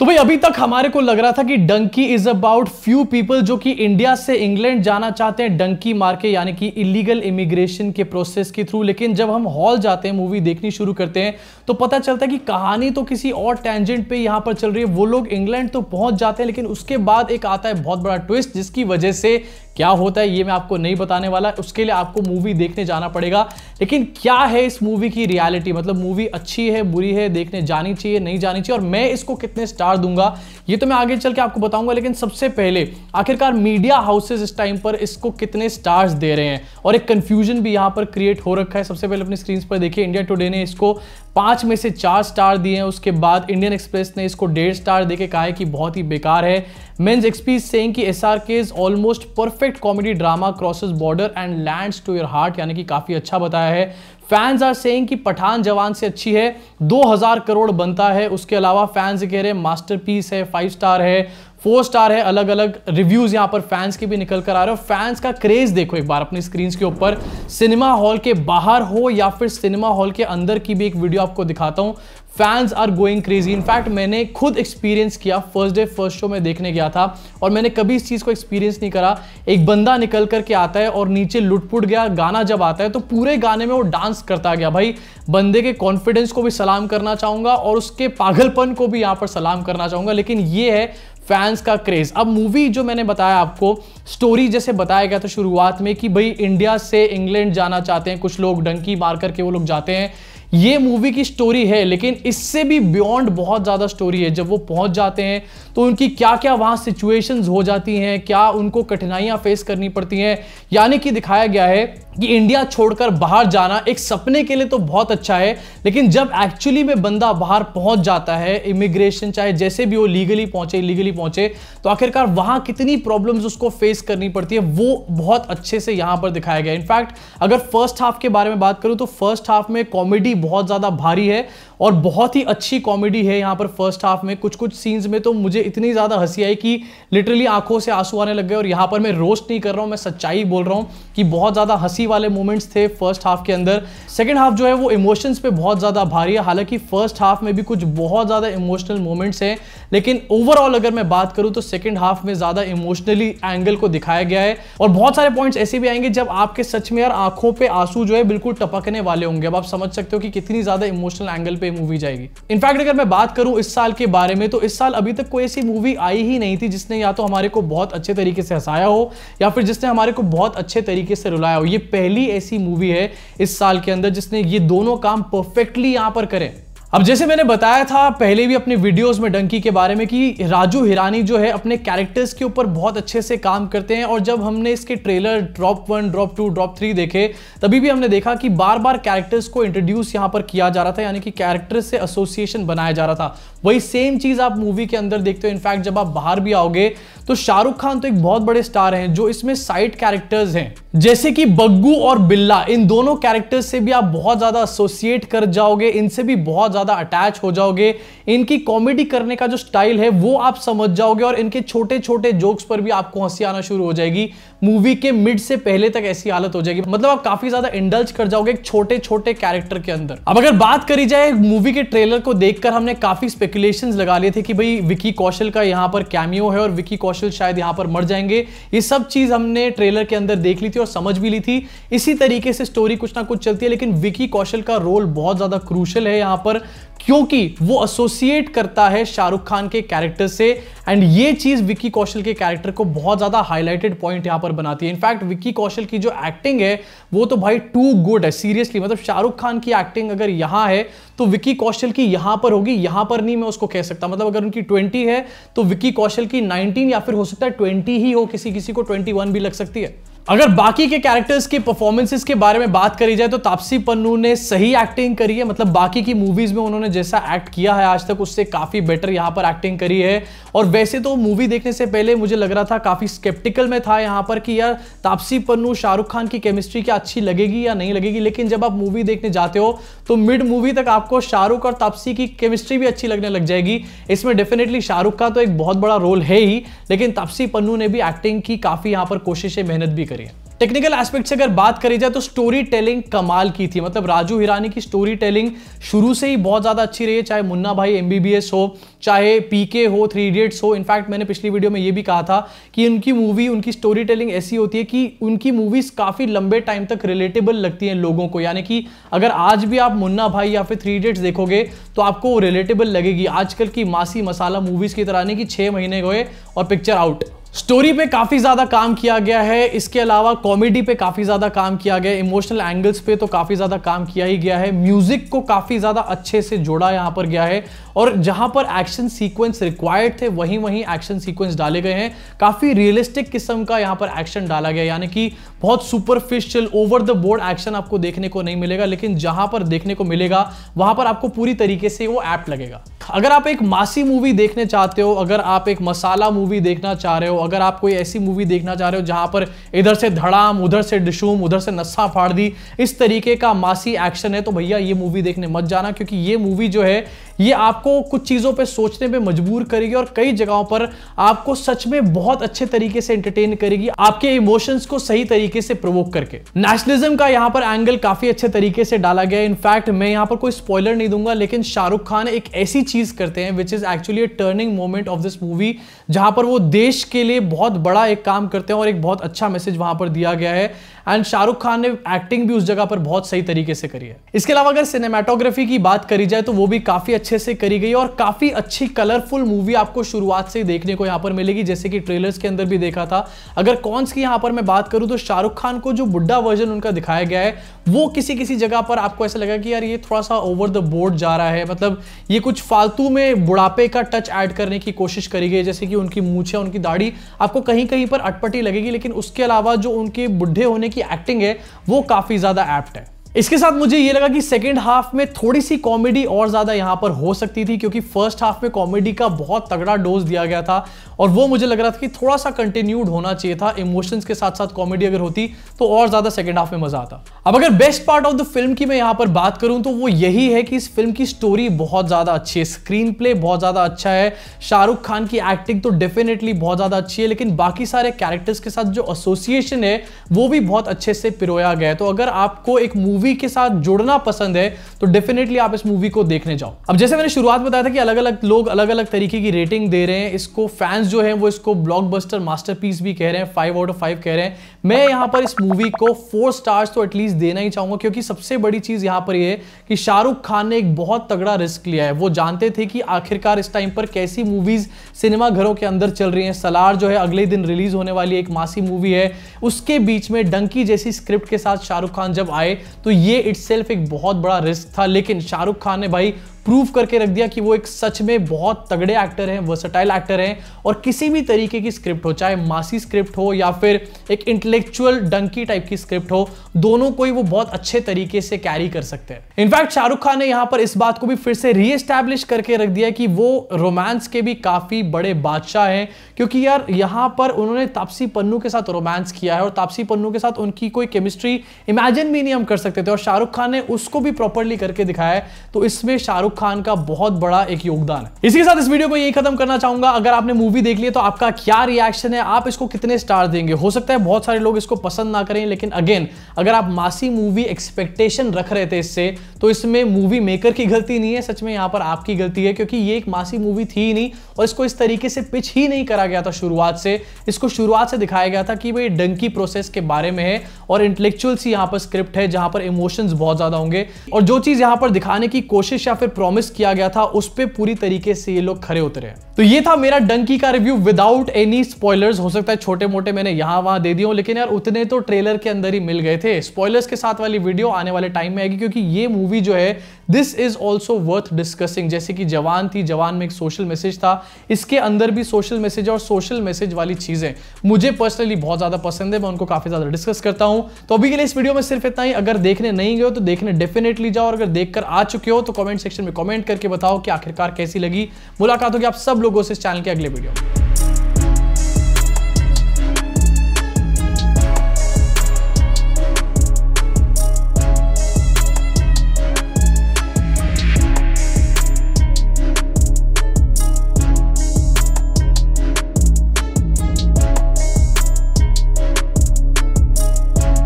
तो भाई, अभी तक हमारे को लग रहा था कि Dunki is about few people जो कि इंडिया से इंग्लैंड जाना चाहते हैं, डंकी मार के, यानी कि इलीगल इमिग्रेशन के प्रोसेस के थ्रू लेकिन जब हम हॉल जाते हैं मूवी देखनी शुरू करते हैं तो पता चलता है कि कहानी तो किसी और टेंजेंट पे यहाँ पर चल रही है। वो लोग इंग्लैंड तो पहुँच जाते हैं, लेकिन उसके बाद एक आता है बहुत बड़ा ट्विस्ट जिसकी वजह से क्या होता है, ये मैं आपको नहीं बताने वाला। उसके लिए आपको मूवी देखने जाना पड़ेगा। लेकिन क्या है इस मूवी की रियलिटी मतलब मूवी अच्छी है, बुरी है, देखने जानी चाहिए, नहीं जानी चाहिए? और मैं इसको कितने दूँगा। ये तो मैं आगे चल के आपको बताऊँगा, लेकिन सबसे पहले, आखिरकार मीडिया हाउसेज इस टाइम पर इसको कितने स्टार्स दे रहे हैं? और एक कंफ्यूजन भी यहाँ पर क्रिएट हो रखा है। सबसे पहले अपनी स्क्रीन पर देखिए इंडिया टुडे ने इसको पाँच में से चार स्टार दिए हैं। उसके बाद इंडियन एक्सप्रेस ने इसको डेढ़ स्टार देके कहा है कि बहुत ही बेकार है। मेन्स एक्सपी सेइंग कि S R K is almost perfect comedy drama crosses border and lands to your heart यानी कि काफ़ी अच्छा बताया है। फैंस आर सेइंग कि पठान जवान से अच्छी है 2000 करोड़ बनता है। उसके अलावा फैंस कह रहे हैं मास्टरपीस है फाइव स्टार है फोर स्टार है अलग अलग रिव्यूज़ यहाँ पर फैंस के भी निकल कर आ रहे हो। फैंस का क्रेज देखो एक बार अपनी स्क्रीन के ऊपर। सिनेमा हॉल के बाहर हो या फिर सिनेमा हॉल के अंदर की भी एक वीडियो आपको दिखाता हूँ। Fans are going crazy in fact मैंने खुद एक्सपीरियंस किया. फ़र्स्ट डे फ़र्स्ट शो में देखने गया था और मैंने कभी इस चीज़ को एक्सपीरियंस नहीं करा. एक बंदा निकल करके आता है और नीचे लुटपुट गया. गाना जब आता है तो पूरे गाने में वो डांस करता गया. भाई, बंदे के कॉन्फिडेंस को भी सलाम करना चाहूँगा और उसके पागलपन को भी यहाँ पर सलाम करना चाहूँगा. लेकिन ये है फैंस का क्रेज अब मूवी जो मैंने बताया आपको स्टोरी जैसे बताया गया था शुरुआत में कि भाई इंडिया से इंग्लैंड जाना चाहते हैं. कुछ लोग डंकी मार करके वो लोग जाते हैं. ये मूवी की स्टोरी है, लेकिन इससे भी बियॉन्ड बहुत ज़्यादा स्टोरी है। जब वो पहुँच जाते हैं तो उनकी क्या क्या वहाँ सिचुएशंस हो जाती हैं, क्या उनको कठिनाइयाँ फेस करनी पड़ती हैं? यानी कि दिखाया गया है कि इंडिया छोड़कर बाहर जाना एक सपने के लिए तो बहुत अच्छा है, लेकिन जब एक्चुअली में बंदा बाहर पहुँच जाता है इमिग्रेशन चाहे जैसे भी वो लीगली पहुँचे इलीगली पहुँचे तो आखिरकार वहाँ कितनी प्रॉब्लम्स उसको फेस करनी पड़ती है, वो बहुत अच्छे से यहाँ पर दिखाया गया इनफैक्ट अगर फ़र्स्ट हाफ़ के बारे में बात करूँ तो फ़र्स्ट हाफ़ में कॉमेडी बहुत ज़्यादा भारी है और बहुत ही अच्छी कॉमेडी है यहाँ पर फ़र्स्ट हाफ़ में। कुछ कुछ सीन्स में तो मुझे इतनी ज़्यादा हँसी आई कि लिटरली आँखों से आँसू आने लग गए और यहाँ पर मैं रोस्ट नहीं कर रहा हूँ, मैं सच्चाई बोल रहा हूँ कि बहुत ज़्यादा हँसी वाले मोमेंट्स थे फ़र्स्ट हाफ़ के अंदर। सेकेंड हाफ़ जो है वो इमोशंस पे बहुत ज़्यादा भारी है। हालाँकि फ़र्स्ट हाफ़ में भी कुछ बहुत ज़्यादा इमोशनल मोमेंट्स हैं। लेकिन ओवरऑल अगर मैं बात करूँ तो सेकेंड हाफ़ में ज़्यादा इमोशनली एंगल को दिखाया गया है और बहुत सारे पॉइंट्स ऐसे भी आएँगे जब आपके सच में यार आँखों पर आँसू जो है बिल्कुल टपकने वाले होंगे। अब आप समझ सकते हो कि कितनी ज़्यादा इमोशनल एंगल पे मूवी जाएगी। इनफैक्ट अगर मैं बात करूँ इस साल के बारे में तो इस साल अभी तक कोई ऐसी मूवी आई ही नहीं थी जिसने या तो हमारे को बहुत अच्छे तरीके से हंसाया हो, या फिर जिसने हमारे को बहुत अच्छे तरीके से रुलाया हो। ये पहली ऐसी मूवी है इस साल के अंदर जिसने ये दोनों काम परफेक्टली यहाँ पर करें। अब जैसे मैंने बताया था पहले भी अपने वीडियोस में डंकी के बारे में कि राजू हिरानी जो है अपने कैरेक्टर्स के ऊपर बहुत अच्छे से काम करते हैं और जब हमने इसके trailer drop one drop two drop three देखे, तभी भी हमने देखा कि बार बार कैरेक्टर्स को इंट्रोड्यूस यहाँ पर किया जा रहा था, यानी कि कैरेक्टर्स से एसोसिएशन बनाया जा रहा था। वही सेम चीज़ आप मूवी के अंदर देखते हो। इनफैक्ट जब आप बाहर भी आओगे तो शाहरुख खान तो एक बहुत बड़े स्टार हैं, जो इसमें साइड कैरेक्टर्स हैं। जैसे कि बग्गू और बिल्ला, इन दोनों कैरेक्टर्स से भी आप बहुत ज़्यादा एसोसिएट कर जाओगे, इनसे भी बहुत ज़्यादा अटैच हो जाओगे। इनकी कॉमेडी करने का जो स्टाइल है, वो आप समझ जाओगे और इनके छोटे छोटे जोक्स पर भी आपको हँसी आना शुरू हो जाएगी। मूवी के मिड से पहले तक ऐसी हालत हो जाएगी। मतलब आप काफ़ी ज़्यादा इंडल्ज कर जाओगे छोटे छोटे कैरेक्टर के अंदर। अब अगर बात करी जाए मूवी के ट्रेलर को देखकर, हमने काफ़ी स्पेकुलेशन लगा लिए थे कि भाई विकी कौशल का यहाँ पर कैमियो है और विकी कौशल शायद यहाँ पर मर जाएँगे। ये सब चीज़ हमने ट्रेलर के अंदर देख ली थी और समझ भी ली थी। इसी तरीके से स्टोरी कुछ ना कुछ चलती है, लेकिन विकी कौशल का रोल बहुत ज़्यादा क्रूशल है यहाँ पर। क्योंकि वो एसोसिएट करता है शाहरुख खान के कैरेक्टर से एंड ये चीज़ विक्की कौशल के कैरेक्टर को बहुत ज़्यादा हाईलाइटेड पॉइंट यहाँ पर बनाती है। इनफैक्ट विक्की कौशल की जो एक्टिंग है, वो तो भाई टू गुड है सीरियसली मतलब शाहरुख खान की एक्टिंग अगर यहाँ है तो विक्की कौशल की यहाँ पर होगी, यहाँ पर नहीं मैं उसको कह सकता। मतलब अगर उनकी 20 है तो विकी कौशल की 19 या फिर हो सकता है 20 ही हो किसी किसी को 21 भी लग सकती है। अगर बाकी के कैरेक्टर्स के परफॉर्मेंसेस के बारे में बात करी जाए तो तापसी पन्नू ने सही एक्टिंग करी है। मतलब बाकी की मूवीज़ में उन्होंने जैसा एक्ट किया है आज तक, उससे काफ़ी बेटर यहाँ पर एक्टिंग करी है। और वैसे तो मूवी देखने से पहले मुझे लग रहा था काफ़ी स्केप्टिकल में था यहाँ पर कि यार तापसी पन्नू शाहरुख खान की केमिस्ट्री क्या अच्छी लगेगी या नहीं लगेगी। लेकिन जब आप मूवी देखने जाते हो तो मिड मूवी तक आपको शाहरुख और तापसी की केमिस्ट्री भी अच्छी लगने लग जाएगी। इसमें डेफिनेटली शाहरुख का तो एक बहुत बड़ा रोल है ही, लेकिन तापसी पन्नू ने भी एक्टिंग की काफ़ी यहाँ पर कोशिशें, मेहनत भी करी। है टेक्निकल एस्पेक्ट से अगर बात करी जाए तो स्टोरी टेलिंग कमाल की थी। मतलब राजू हिरानी की स्टोरी टेलिंग शुरू से ही बहुत ज़्यादा अच्छी रही है, चाहे मुन्ना भाई एमबीबीएस हो, चाहे पीके हो थ्री इडियट्स हो। इनफैक्ट मैंने पिछली वीडियो में ये भी कहा था कि उनकी मूवी उनकी स्टोरी टेलिंग ऐसी होती है कि उनकी मूवीज़ काफ़ी लंबे टाइम तक रिलेटेबल लगती हैं लोगों को। यानी कि अगर आज भी आप मुन्ना भाई या फिर थ्री इडियट्स देखोगे तो आपको रिलेटेबल लगेगी। आजकल की मासी मसाला मूवीज़ की तरह नहीं कि छह महीने गए और पिक्चर आउट स्टोरी पे काफ़ी ज़्यादा काम किया गया है। इसके अलावा कॉमेडी पे काफ़ी ज़्यादा काम किया गया है। इमोशनल एंगल्स पे तो काफ़ी ज़्यादा काम किया ही गया है। म्यूज़िक को काफ़ी ज़्यादा अच्छे से जोड़ा यहाँ पर गया है और जहाँ पर एक्शन सीक्वेंस रिक्वायर्ड थे, वहीं वहीं एक्शन सीक्वेंस डाले गए हैं। काफ़ी रियलिस्टिक किस्म का यहाँ पर एक्शन डाला गया यानी कि बहुत superficial over the board action आपको देखने को नहीं मिलेगा, लेकिन जहाँ पर देखने को मिलेगा, वहाँ पर आपको पूरी तरीके से वो ऐप लगेगा। अगर आप एक मासी मूवी देखने चाहते हो, अगर आप एक मसाला मूवी देखना चाह रहे हो अगर आप कोई ऐसी मूवी देखना चाह रहे हो जहाँ पर इधर से धड़ाम, उधर से डिशूम, उधर से नस्सा फाड़ दी, इस तरीके का मासी एक्शन है तो भैया ये मूवी देखने मत जाना, क्योंकि ये मूवी जो है, ये आपको कुछ चीज़ों पे सोचने पे मजबूर करेगी और कई जगहों पर आपको सच में बहुत अच्छे तरीके से एंटरटेन करेगी आपके इमोशंस को सही तरीके से प्रोवोक करके। नेशनलिज्म का यहाँ पर एंगल काफ़ी अच्छे तरीके से डाला गया इनफैक्ट मैं यहाँ पर कोई स्पॉइलर नहीं दूँगा, लेकिन शाहरुख खान एक ऐसी चीज़ करते हैं which is actually turning moment of this movie जहाँ पर वो देश के लिए बहुत बड़ा एक काम करते हैं और एक बहुत अच्छा मैसेज वहाँ पर दिया गया है। एंड शाहरुख खान ने एक्टिंग भी उस जगह पर बहुत सही तरीके से करी है। इसके अलावा अगर सिनेमाटोग्राफी की बात करी जाए तो वो भी काफ़ी अच्छे से करी गई और काफ़ी अच्छी कलरफुल मूवी आपको शुरुआत से देखने को यहाँ पर मिलेगी, जैसे कि ट्रेलर्स के अंदर भी देखा था। अगर कौन की यहाँ पर मैं बात करूँ तो शाहरुख खान को जो बुढ़ा वर्जन उनका दिखाया गया है, वो किसी किसी जगह पर आपको ऐसा लगा कि यार ये थोड़ा सा ओवर द बोर्ड जा रहा है। मतलब ये कुछ फालतू में बुढ़ापे का टच ऐड करने की कोशिश करी गई जैसे कि उनकी मूछे, उनकी दाढ़ी आपको कहीं कहीं पर अटपटी लगेगी, लेकिन उसके अलावा जो उनके बुढ़े होने की एक्टिंग है वो काफ़ी ज़्यादा एप्ट है। इसके साथ मुझे ये लगा कि सेकेंड हाफ़ में थोड़ी सी कॉमेडी और ज़्यादा यहाँ पर हो सकती थी, क्योंकि फ़र्स्ट हाफ़ में कॉमेडी का बहुत तगड़ा डोज दिया गया था और वो मुझे लग रहा था कि थोड़ा सा कंटिन्यूड होना चाहिए था इमोशंस के साथ साथ कॉमेडी अगर होती तो और ज़्यादा सेकेंड हाफ़ में मज़ा आता। अब अगर best part of the film की मैं यहाँ पर बात करूँ तो वो यही है कि इस फ़िल्म की स्टोरी बहुत ज़्यादा अच्छी है स्क्रीन प्ले बहुत ज़्यादा अच्छा है, शाहरुख खान की एक्टिंग तो डेफिनेटली बहुत ज़्यादा अच्छी है, लेकिन बाकी सारे कैरेक्टर्स के साथ जो एसोसिएशन है, वो भी बहुत अच्छे से पिरोया गया है। तो अगर आपको एक मूवी मूवी के साथ जुड़ना पसंद है तो डेफिनेटली आप इस मूवी को देखने जाओ। अब जैसे मैंने शुरुआत बताया था कि अलग अलग लोग अलग अलग तरीके की रेटिंग दे रहे हैं, इसको फैंस जो है वो इसको ब्लॉकबस्टर मास्टरपीस भी कह रहे हैं फाइव आउट ऑफ़ फाइव कह रहे हैं। मैं यहाँ पर इस मूवी को फोर स्टार्स तो एटलीस्ट देना ही चाहूँगा, क्योंकि सबसे बड़ी चीज़ यहाँ पर यह है कि शाहरुख खान ने एक बहुत तगड़ा रिस्क लिया है। वो जानते थे कि आखिरकार इस टाइम पर कैसी मूवीज़ सिनेमा घरों के अंदर चल रही हैं। सलार जो है अगले दिन रिलीज़ होने वाली एक मासी मूवी है। उसके बीच में डंकी जैसी स्क्रिप्ट के साथ शाहरुख खान जब आए तो ये इट्स एक बहुत बड़ा रिस्क था लेकिन शाहरुख खान ने भाई प्रूव करके रख दिया कि वो एक सच में बहुत तगड़े एक्टर हैं वर्सटाइल एक्टर हैं और किसी भी तरीके की स्क्रिप्ट हो, चाहे मासी स्क्रिप्ट हो या फिर एक इंटेलेक्चुअल डंकी टाइप की स्क्रिप्ट हो, दोनों को ही वो बहुत अच्छे तरीके से कैरी कर सकते हैं। इनफैक्ट शाहरुख खान ने यहाँ पर इस बात को भी फिर से रीएस्टैब्लिश करके रख दिया कि वो रोमांस के भी काफ़ी बड़े बादशाह हैं, क्योंकि यार यहाँ पर उन्होंने तापसी पन्नू के साथ रोमांस किया है और तापसी पन्नू के साथ उनकी कोई केमिस्ट्री इमेजिन भी नहीं हम कर सकते थे और शाहरुख खान ने उसको भी प्रॉपरली करके दिखाया है। तो इसमें शाहरुख खान का बहुत बड़ा एक योगदान है। इसी के साथ इस वीडियो को यही खत्म करना चाहूँगा। अगर आपने मूवी देख ली तो आपका क्या रिएक्शन है? आप इसको कितने स्टार देंगे? हो सकता है बहुत सारे लोग इसको पसंद ना करें, लेकिन अगेन अगर आप मासी मूवी एक्सपेक्टेशन रख रहे थे इससे तो इसमें मूवी मेकर की गलती नहीं है। सच में यहाँ पर आपकी गलती है, क्योंकि ये एक मासी मूवी थी ही नहीं, और इसको इस तरीके से पिच ही नहीं करा गया था शुरुआत से। इसको शुरुआत से दिखाया गया था कि भाई डंकी प्रोसेस के बारे में है, और इंटेलेक्चुअल सी यहाँ पर स्क्रिप्ट है, जहाँ पर इमोशंस बहुत ज़्यादा होंगे। और जो चीज़ यहाँ पर दिखाने की कोशिश या फिर प्रॉमिस किया गया था, उस पर पूरी तरीके से ये लोग खड़े उतरे तो ये था मेरा डंकी का रिव्यू विदाउट एनी स्पॉयलर्स हो सकता है छोटे मोटे मैंने यहाँ वहाँ दे दिया लेकिन यार उतने तो ट्रेलर के अंदर ही मिल गए थे। स्पॉयलर्स के साथ वाली वीडियो आने वाले टाइम में आएगी, क्योंकि ये मूवी जो है this is also worth discussing जैसे कि जवान थी, जवान में एक सोशल मैसेज था। इसके अंदर भी सोशल मैसेज और सोशल मैसेज वाली चीज़ें। मुझे पर्सनली बहुत ज़्यादा पसंद है, मैं उनको काफ़ी ज़्यादा डिस्कस करता हूँ। तो अभी के लिए इस वीडियो में सिर्फ़ इतना ही। अगर देखने नहीं गए तो देखने डेफिनेटली जाओ। और अगर देखकर आ चुके हो तो कमेंट सेक्शन में कमेंट करके बताओ कि आखिरकार कैसी लगी। मुलाकात होगी आप सब लोगों से इस चैनल के अगले वीडियो